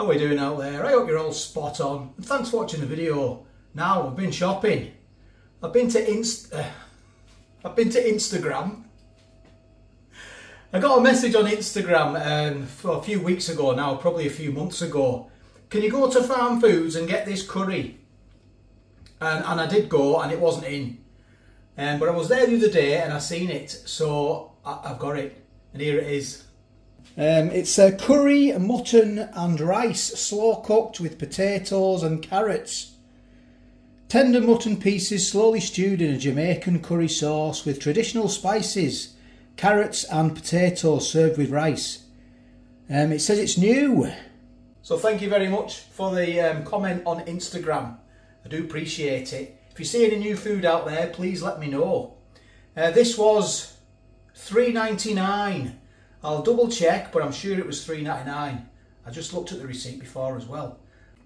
How are we doing out there? I hope you're all spot on. Thanks for watching the video. Now I've been shopping. I've been to Inst uh, I've been to Instagram. I got a message on Instagram um, for a few weeks ago now, probably a few months ago. Can you go to Farm Foods and get this curry? And, and I did go and it wasn't in. Um, but I was there the other day and I seen it, so I, have got it. And here it is. Um, it's a curry, mutton and rice, slow cooked with potatoes and carrots. Tender mutton pieces slowly stewed in a Jamaican curry sauce with traditional spices, carrots and potatoes served with rice. Um, it says it's new. So thank you very much for the um, comment on Instagram. I do appreciate it. If you see any new food out there, please let me know. Uh, this was 3.99. I'll double check, but I'm sure it was 3.99. I just looked at the receipt before as well.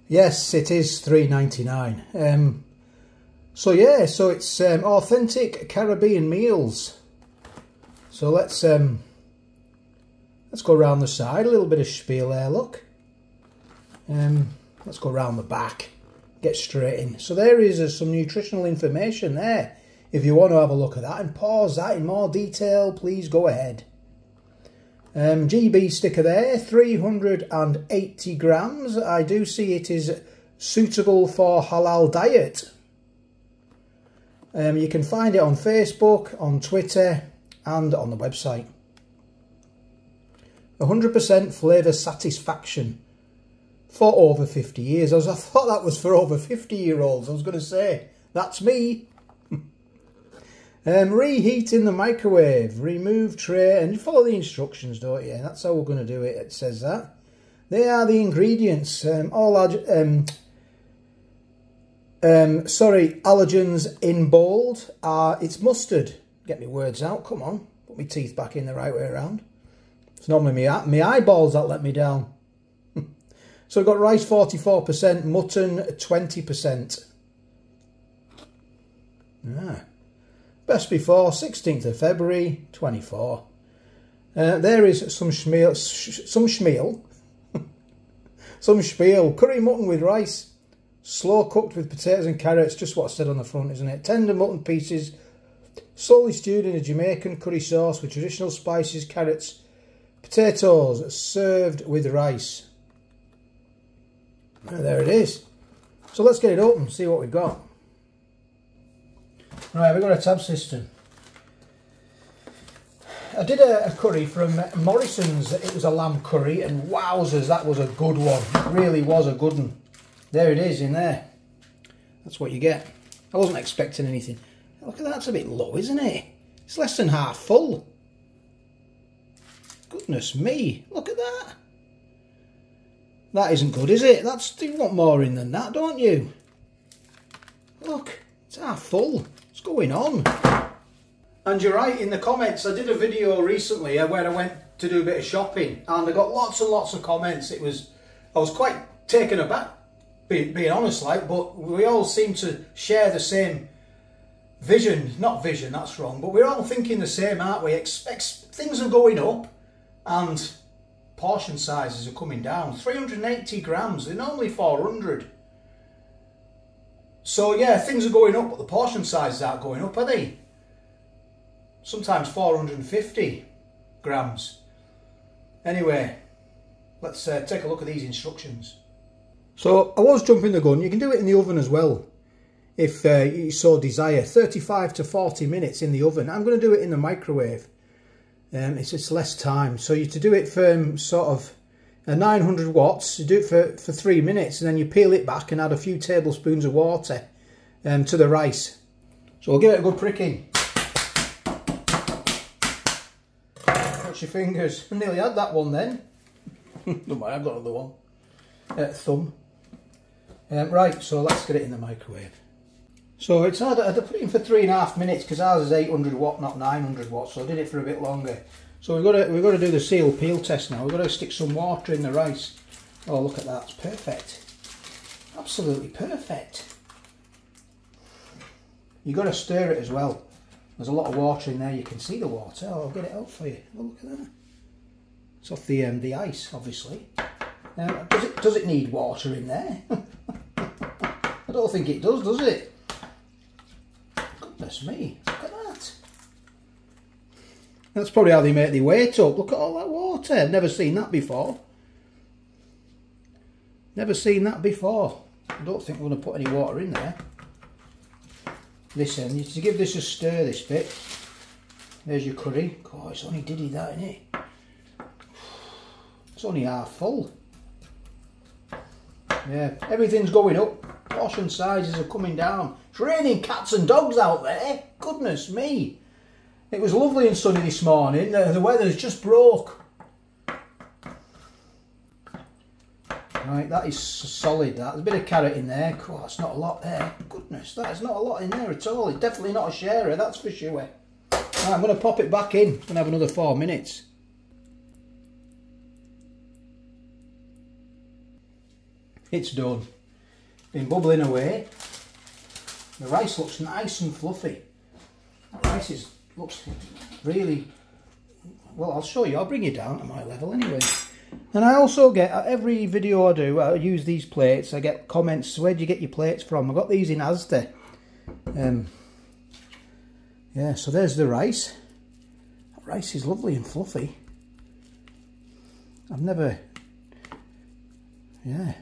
Yes, it is 3.99. Um, so yeah, so it's um, authentic Caribbean meals. So let's um, let's go around the side. A little bit of spiel there. Look. Um, let's go around the back. Get straight in. So there is uh, some nutritional information there. If you want to have a look at that and pause that in more detail, please go ahead. Um, GB sticker there, 380 grams. I do see it is suitable for halal diet. Um, you can find it on Facebook, on Twitter and on the website. 100% flavour satisfaction for over 50 years. I, was, I thought that was for over 50 year olds. I was going to say, that's me. Um, reheat in the microwave, remove tray, and you follow the instructions, don't you? That's how we're going to do it, it says that. They are the ingredients. Um, all um, um, sorry, allergens in bold are, it's mustard. Get me words out, come on. Put my teeth back in the right way around. It's normally my, my eyeballs that let me down. so I've got rice 44%, mutton 20%. Ah. Best before 16th of February 24. Uh, there is some schmeal, sh some schmeal, some spiel, curry mutton with rice, slow cooked with potatoes and carrots, just what I said on the front, isn't it? Tender mutton pieces, slowly stewed in a Jamaican curry sauce with traditional spices, carrots, potatoes, served with rice. And there it is. So let's get it open, see what we've got. Right, we've got a tab system. I did a, a, curry from Morrison's. It was a lamb curry, and wowzers, that was a good one. It really was a good one. There it is in there. That's what you get. I wasn't expecting anything. Look at that, that's a bit low, isn't it? It's less than half full. Goodness me, look at that. That isn't good, is it? That's You want more in than that, don't you? Look, it's half full going on? And you're right, in the comments, I did a video recently uh, where I went to do a bit of shopping and I got lots and lots of comments. It was, I was quite taken aback, being, being honest like, but we all seem to share the same vision, not vision, that's wrong, but we're all thinking the same, aren't we? Expect things are going up and portion sizes are coming down. 380 grams, they're normally 400. So yeah, things are going up, but the portion sizes aren't going up, are they? Sometimes 450 grams. Anyway, let's uh, take a look at these instructions. So I was jumping the gun. You can do it in the oven as well, if uh, you so desire. 35 to 40 minutes in the oven. I'm going to do it in the microwave. Um, it's just less time. So you to do it for um, sort of a 900 watts, you do it for, for three minutes and then you peel it back and add a few tablespoons of water um, to the rice. So we'll give it a good pricking. Watch your fingers. I nearly had that one then. Don't mind, I've got another one. Uh, thumb. Um, right, so let's get it in the microwave. So it's hard, I put it in for three and a half minutes because ours is 800 watt, not 900 watts, so I did it for a bit longer. So we've got to we've got to do the seal peel test now. We've got to stick some water in the rice. Oh look at that, it's perfect. Absolutely perfect. You've got to stir it as well. There's a lot of water in there. You can see the water. Oh, I'll get it out for you. Oh, look at that. It's off the um, the ice, obviously. Uh, does, it, does it need water in there? I don't think it does, does it? Goodness me, look at. That's probably how they make the weight up. Look at all that water. I've never seen that before. Never seen that before. I don't think we're going to put any water in there. Listen, to give this a stir this bit. There's your curry. God, it's only diddy that, isn't it? It's only half full. Yeah, everything's going up. Portion sizes are coming down. It's raining cats and dogs out there. Goodness me. It was lovely and sunny this morning. The, the weather's just broke. Right, that is solid. That. There's a bit of carrot in there. Oh, that's not a lot there. Goodness, that is not a lot in there at all. It's definitely not a sharer, that's for sure. Right, I'm going to pop it back in. and have another four minutes. It's done. Been bubbling away. The rice looks nice and fluffy. The rice is, looks really, well I'll show you, I'll bring you down to my level anyway. And I also get, every video I do, I use these plates, I get comments, where do you get your plates from? I got these in Asda. Um, yeah, so there's the rice. Rice is lovely and fluffy. I've never, yeah,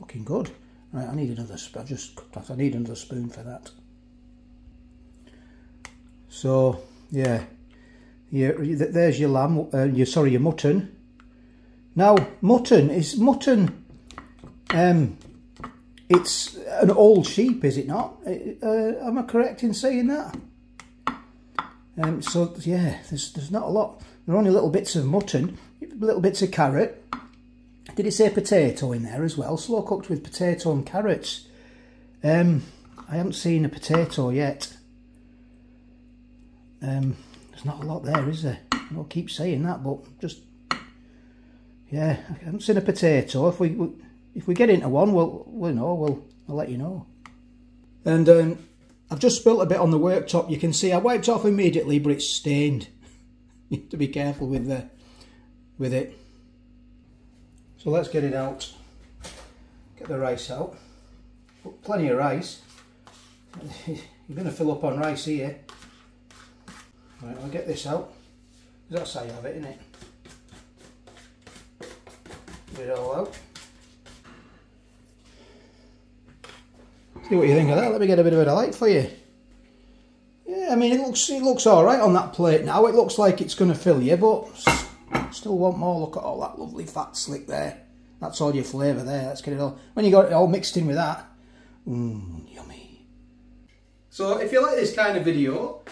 looking good. Right, I need another. I just I need another spoon for that. So yeah, yeah. There's your lamb. Uh, your sorry, your mutton. Now mutton is mutton. Um, it's an old sheep, is it not? Uh, uh am I correct in saying that? Um, so yeah, there's there's not a lot. There are only little bits of mutton, little bits of carrot, did it say potato in there as well? Slow cooked with potato and carrots. Um, I haven't seen a potato yet. Um, there's not a lot there, is there? I'll keep saying that, but just yeah, I haven't seen a potato. If we if we get into one, we'll we'll know. We'll I'll let you know. And um, I've just spilt a bit on the worktop. You can see I wiped off immediately, but it's stained. you have to be careful with the with it. So let's get it out. Get the rice out. Put plenty of rice. You're going to fill up on rice here. Right, I'll get this out. That's how you have it, isn't it? Get it all out. See what you think of that. Let me get a bit of a light for you. Yeah, I mean it looks it looks all right on that plate now. It looks like it's going to fill you, but Still want more. Look at all that lovely fat slick there. That's all your flavour there. Let's get it all. When you got it all mixed in with that, mmm, yummy. So if you like this kind of video,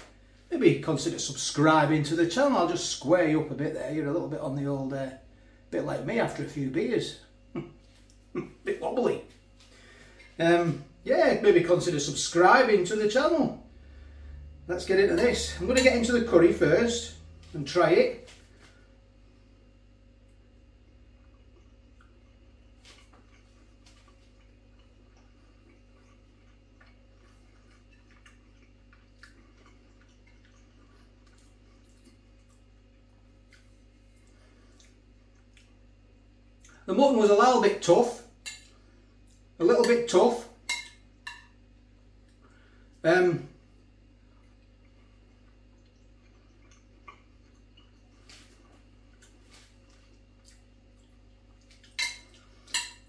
maybe consider subscribing to the channel. I'll just square you up a bit there. You're a little bit on the old, uh, bit like me after a few beers. bit wobbly. Um, yeah, maybe consider subscribing to the channel. Let's get into this. I'm going to get into the curry first and try it. The mutton was a little bit tough, a little bit tough. Um,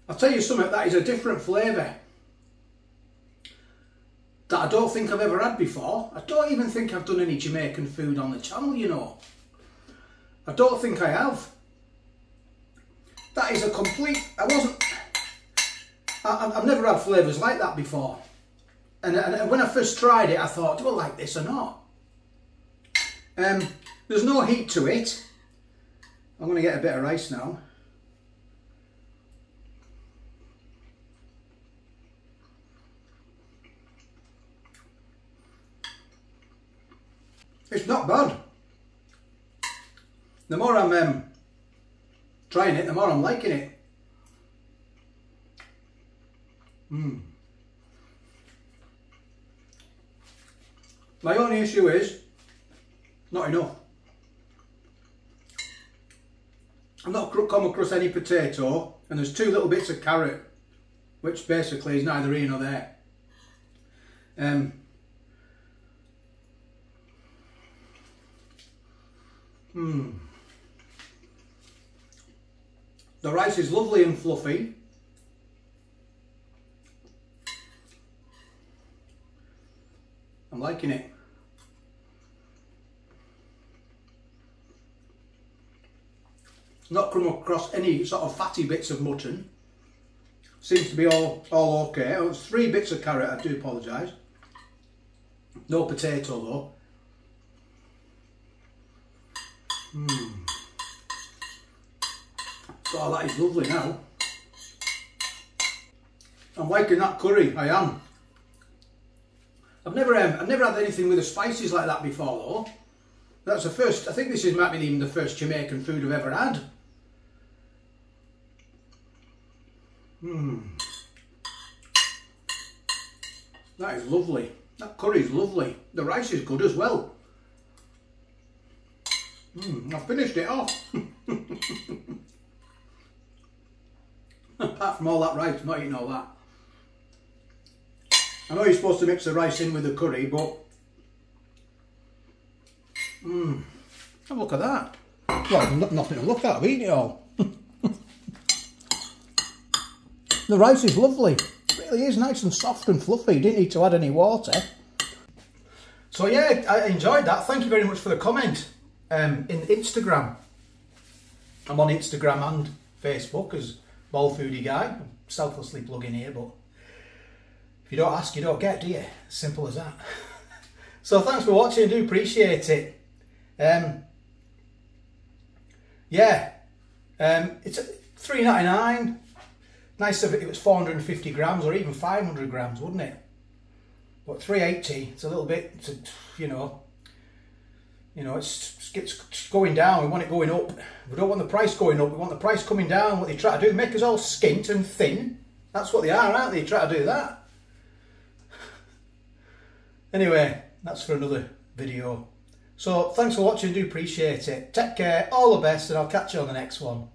I'll tell you something, that is a different flavour that I don't think I've ever had before. I don't even think I've done any Jamaican food on the channel, you know. I don't think I have. That is a complete, I wasn't, I, have never had flavours like that before. And, and, when I first tried it, I thought, do I like this or not? Um, there's no heat to it. I'm going to get a bit of rice now. It's not bad. The more I'm um, trying it, the more I'm liking it. Mm. My only issue is, not enough. I've not come across any potato And there's two little bits of carrot, which basically is neither here nor there. Um, hmm. The rice is lovely and fluffy. I'm liking it. Not come across any sort of fatty bits of mutton. Seems to be all, all okay. Oh, it's three bits of carrot, I do apologise. No potato though. Mmm. Oh, that is lovely now. I'm liking that curry, I am. I've never um, I've never had anything with the spices like that before though. That's the first, I think this is might be even the first Jamaican food I've ever had. Mmm. That is lovely. That curry is lovely. The rice is good as well. Mmm, I've finished it off. Apart from all that rice, not eating all that. I know you're supposed to mix the rice in with the curry, but... Mmm. Have a look at that. Well, nothing to look at, I've eaten it all. the rice is lovely. It really is nice and soft and fluffy. You didn't need to add any water. So yeah, I enjoyed that. Thank you very much for the comment um, in Instagram. I'm on Instagram and Facebook as Bald Foodie Guy. I'm selflessly plugging here, but if you don't ask, you don't get, do you? Simple as that. so thanks for watching, I do appreciate it. Um, yeah, um, it's three ninety nine. Nice if it was 450 grams or even 500 grams, wouldn't it? But 380, it's a little bit, a, you know, you know, it's, it's going down. We want it going up. We don't want the price going up. We want the price coming down. What they try to do, make us all skint and thin. That's what they are, aren't they? they try to do that. Anyway, that's for another video. So thanks for watching, do appreciate it. Take care, all the best, and I'll catch you on the next one.